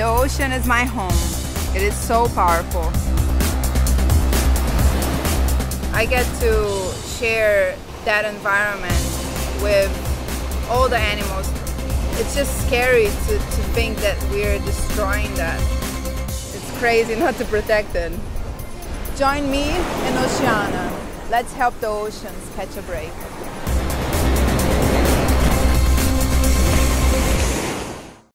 The ocean is my home. It is so powerful. I get to share that environment with all the animals. It's just scary to, to think that we're destroying that. It's crazy not to protect it. Join me in Oceana. Let's help the oceans catch a break.